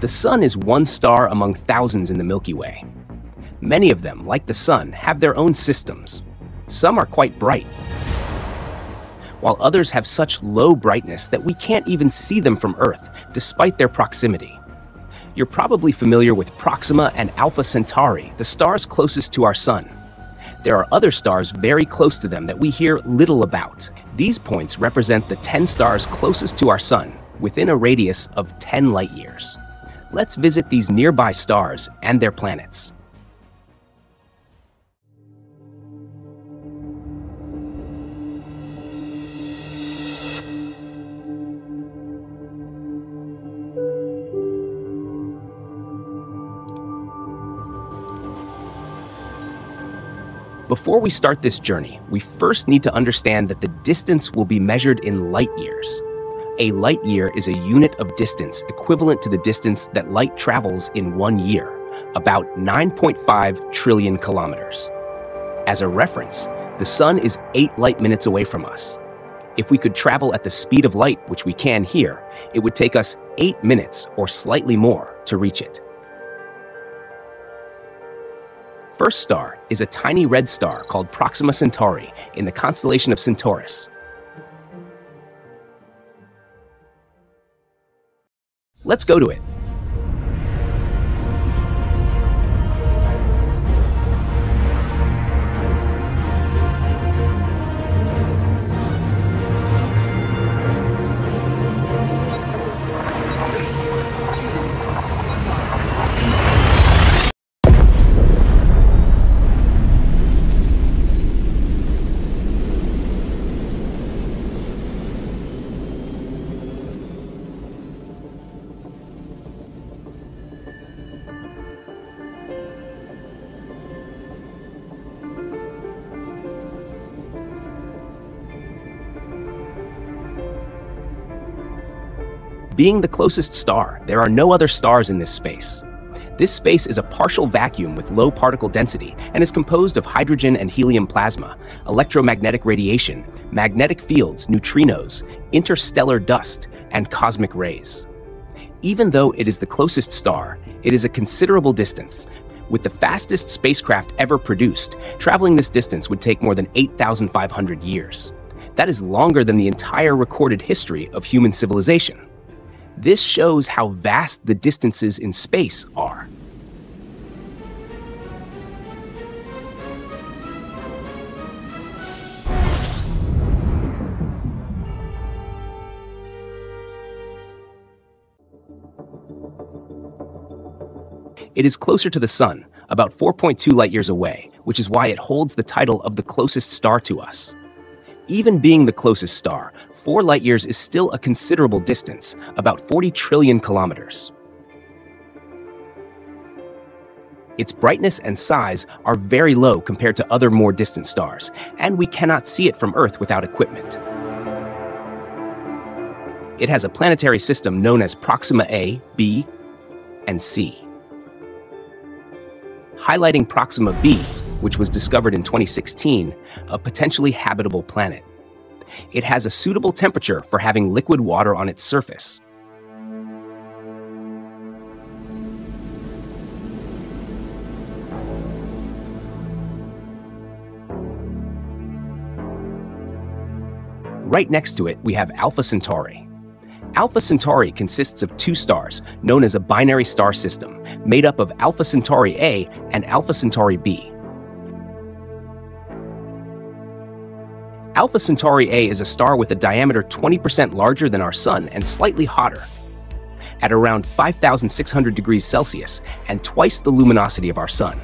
The Sun is one star among thousands in the Milky Way. Many of them, like the Sun, have their own systems. Some are quite bright, while others have such low brightness that we can't even see them from Earth, despite their proximity. You're probably familiar with Proxima and Alpha Centauri, the stars closest to our Sun. There are other stars very close to them that we hear little about. These points represent the 10 stars closest to our Sun, within a radius of 10 light years. Let's visit these nearby stars and their planets. Before we start this journey, we first need to understand that the distance will be measured in light years. A light year is a unit of distance equivalent to the distance that light travels in one year, about 9.5 trillion kilometers. As a reference, the sun is 8 light minutes away from us. If we could travel at the speed of light, which we can here, it would take us 8 minutes or slightly more to reach it. First star is a tiny red star called Proxima Centauri in the constellation of Centaurus. Let's go to it. Being the closest star, there are no other stars in this space. This space is a partial vacuum with low particle density and is composed of hydrogen and helium plasma, electromagnetic radiation, magnetic fields, neutrinos, interstellar dust, and cosmic rays. Even though it is the closest star, it is a considerable distance. With the fastest spacecraft ever produced, traveling this distance would take more than 8,500 years. That is longer than the entire recorded history of human civilization. This shows how vast the distances in space are. It is closer to the Sun, about 4.2 light years away, which is why it holds the title of the closest star to us. Even being the closest star, 4 light years is still a considerable distance, about 40 trillion kilometers. Its brightness and size are very low compared to other more distant stars, and we cannot see it from Earth without equipment. It has a planetary system known as Proxima A, B, and C. Highlighting Proxima B, which was discovered in 2016, a potentially habitable planet. It has a suitable temperature for having liquid water on its surface. Right next to it, we have Alpha Centauri. Alpha Centauri consists of two stars, known as a binary star system, made up of Alpha Centauri A and Alpha Centauri B. Alpha Centauri A is a star with a diameter 20% larger than our Sun and slightly hotter, at around 5,600 degrees Celsius and twice the luminosity of our Sun.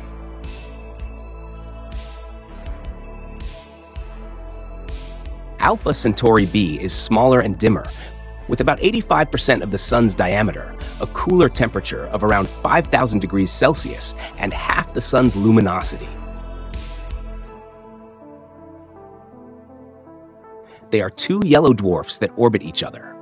Alpha Centauri B is smaller and dimmer, with about 85% of the Sun's diameter, a cooler temperature of around 5,000 degrees Celsius, and half the Sun's luminosity. They are two yellow dwarfs that orbit each other.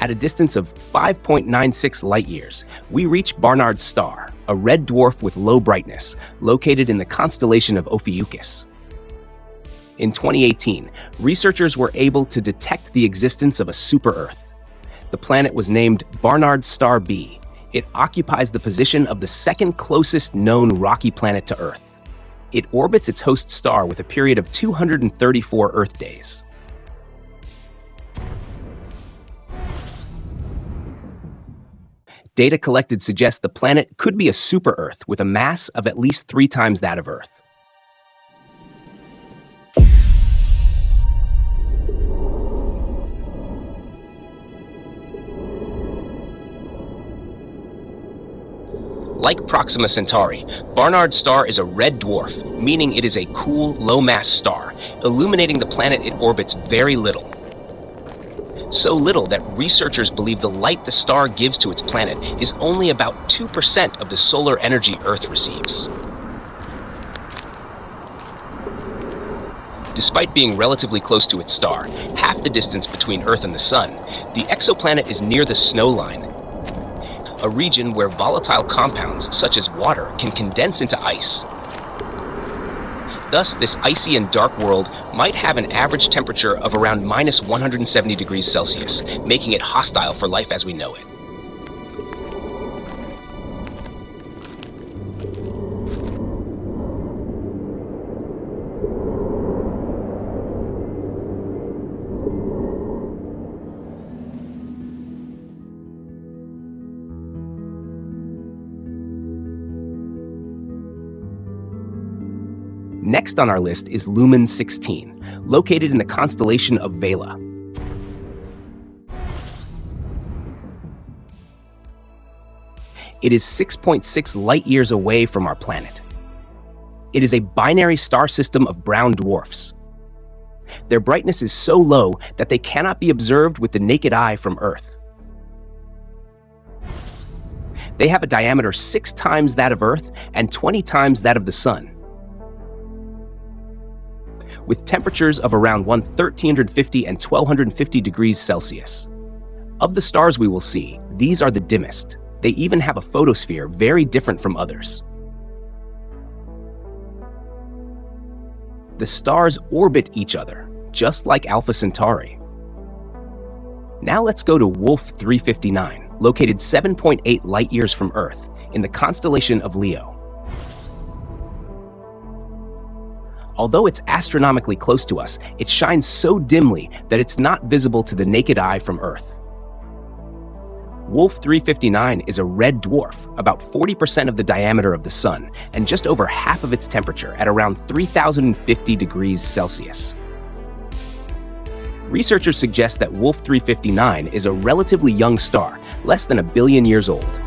At a distance of 5.96 light-years, we reach Barnard's star, a red dwarf with low brightness, located in the constellation of Ophiuchus. In 2018, researchers were able to detect the existence of a super-Earth. The planet was named Barnard's Star B. It occupies the position of the second closest known rocky planet to Earth. It orbits its host star with a period of 234 Earth days. Data collected suggests the planet could be a super-Earth with a mass of at least three times that of Earth. Like Proxima Centauri, Barnard's star is a red dwarf, meaning it is a cool, low-mass star, illuminating the planet it orbits very little. So little that researchers believe the light the star gives to its planet is only about 2% of the solar energy Earth receives. Despite being relatively close to its star, half the distance between Earth and the Sun, the exoplanet is near the snow line a region where volatile compounds, such as water, can condense into ice. Thus, this icy and dark world might have an average temperature of around minus 170 degrees Celsius, making it hostile for life as we know it. Next on our list is Luhman 16, located in the constellation of Vela. It is 6.6 light years away from our planet. It is a binary star system of brown dwarfs. Their brightness is so low that they cannot be observed with the naked eye from Earth. They have a diameter six times that of Earth and 20 times that of the Sun with temperatures of around 1350 and 1250 degrees Celsius. Of the stars we will see, these are the dimmest. They even have a photosphere very different from others. The stars orbit each other, just like Alpha Centauri. Now let's go to Wolf 359, located 7.8 light-years from Earth, in the constellation of Leo. Although it's astronomically close to us, it shines so dimly that it's not visible to the naked eye from Earth. Wolf 359 is a red dwarf, about 40% of the diameter of the Sun, and just over half of its temperature at around 3050 degrees Celsius. Researchers suggest that Wolf 359 is a relatively young star, less than a billion years old.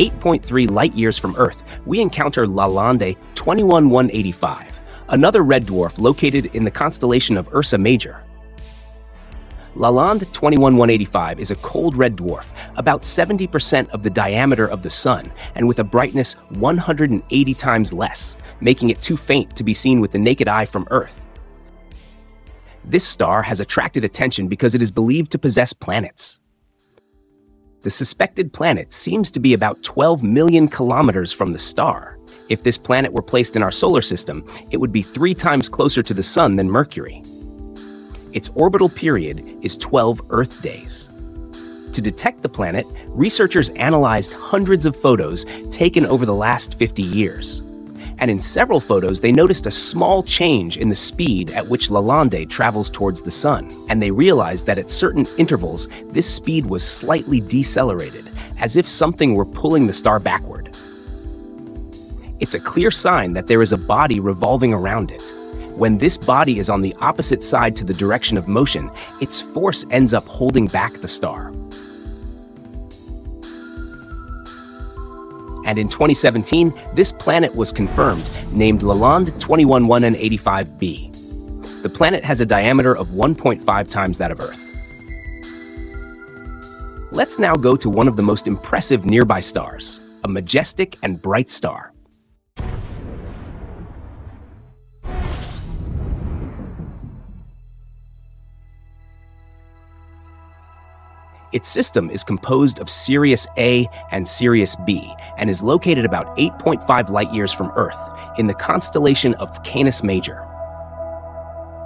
8.3 light-years from Earth, we encounter Lalande 21185, another red dwarf located in the constellation of Ursa Major. Lalande 21185 is a cold red dwarf, about 70% of the diameter of the Sun, and with a brightness 180 times less, making it too faint to be seen with the naked eye from Earth. This star has attracted attention because it is believed to possess planets. The suspected planet seems to be about 12 million kilometers from the star. If this planet were placed in our solar system, it would be three times closer to the Sun than Mercury. Its orbital period is 12 Earth days. To detect the planet, researchers analyzed hundreds of photos taken over the last 50 years and in several photos they noticed a small change in the speed at which Lalande travels towards the sun, and they realized that at certain intervals this speed was slightly decelerated, as if something were pulling the star backward. It's a clear sign that there is a body revolving around it. When this body is on the opposite side to the direction of motion, its force ends up holding back the star. And in 2017, this planet was confirmed, named Lalande 21185b. The planet has a diameter of 1.5 times that of Earth. Let's now go to one of the most impressive nearby stars, a majestic and bright star. Its system is composed of Sirius A and Sirius B and is located about 8.5 light years from Earth in the constellation of Canis Major.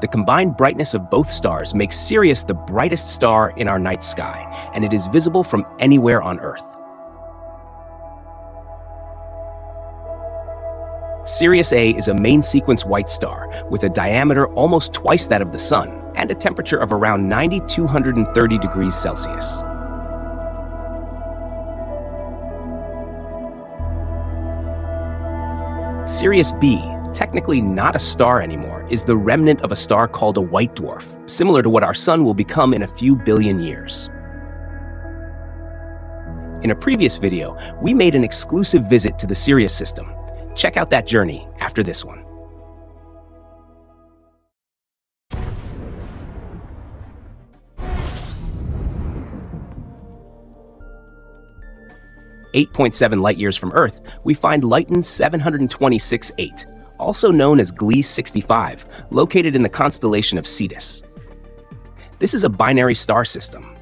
The combined brightness of both stars makes Sirius the brightest star in our night sky, and it is visible from anywhere on Earth. Sirius A is a main sequence white star with a diameter almost twice that of the Sun and a temperature of around 9230 degrees Celsius. Sirius B, technically not a star anymore, is the remnant of a star called a white dwarf, similar to what our Sun will become in a few billion years. In a previous video, we made an exclusive visit to the Sirius system. Check out that journey after this one. 8.7 light years from Earth, we find Luyten 726-8, also known as Gliese 65, located in the constellation of Cetus. This is a binary star system.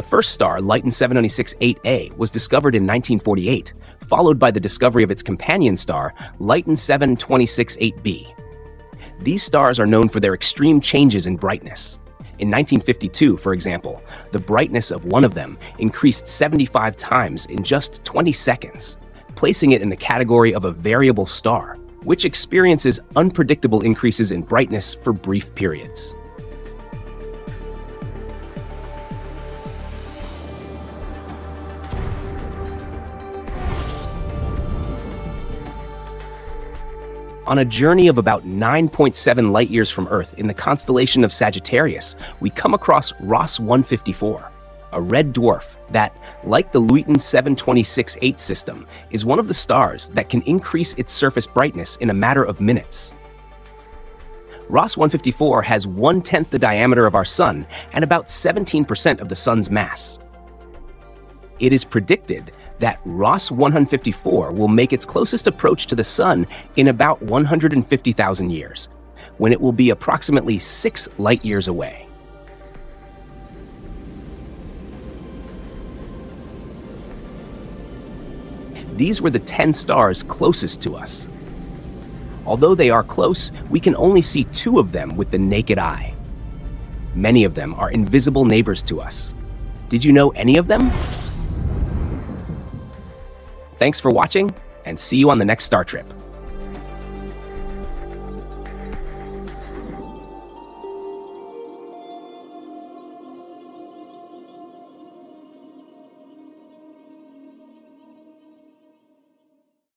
The first star, Luyten 726-8a, was discovered in 1948, followed by the discovery of its companion star, Luyten 726-8b. These stars are known for their extreme changes in brightness. In 1952, for example, the brightness of one of them increased 75 times in just 20 seconds, placing it in the category of a variable star, which experiences unpredictable increases in brightness for brief periods. On a journey of about 9.7 light years from Earth in the constellation of Sagittarius, we come across Ross 154, a red dwarf that, like the Luyten 726-8 system, is one of the stars that can increase its surface brightness in a matter of minutes. Ross 154 has one-tenth the diameter of our Sun and about 17% of the Sun's mass. It is predicted that Ross 154 will make its closest approach to the Sun in about 150,000 years, when it will be approximately six light years away. These were the 10 stars closest to us. Although they are close, we can only see two of them with the naked eye. Many of them are invisible neighbors to us. Did you know any of them? Thanks for watching, and see you on the next Star Trip.